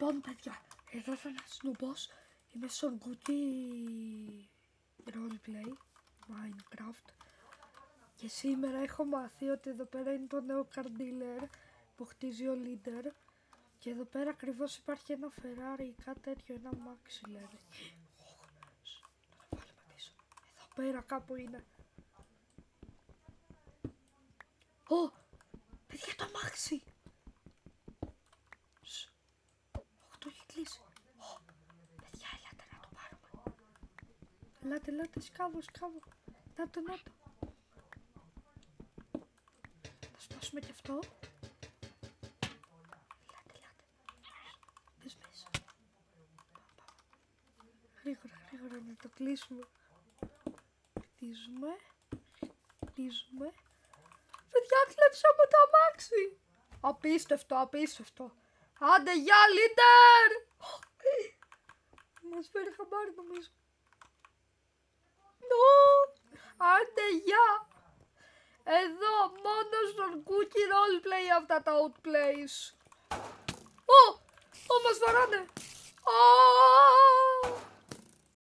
Λοιπόν, παιδιά, εδώ θα ένα νουμπός. Είμαι στον κουτί roleplay, Minecraft. Και σήμερα έχω μάθει ότι εδώ πέρα είναι το νέο car dealer που χτίζει ο leader. Και εδώ πέρα ακριβώς υπάρχει ένα Ferrari ή κάτι τέτοιο, ένα Maxi λένε. Σ, Να το βάλουμε πίσω. Εδώ πέρα κάπου είναι. Ω, παιδιά το Maxi. Σ, όχι, το έχει κλείσει. Ω, παιδιά, ελάτε να το πάρουμε. Ελάτε, ελάτε, σκάβω, σκάβω. Να το, να το. Θα σπάσουμε και αυτό. Ελάτε, ελάτε. Μπες μέσα. Πάμε, πάμε. Γρήγορα, γρήγορα να το κλείσουμε. Χτίζουμε. Χτίζουμε. Παιδιά, κλέψαμε το αμάξι. Απίστευτο, απίστευτο. Άντε, γεια, leader! Μας φέρει χαμπάρι, νομίζω. Νο! Άντε, γεια! Εδώ, μόνος στον cookie roleplay αυτά τα outplays. Ω! Ω, μας βαράνε!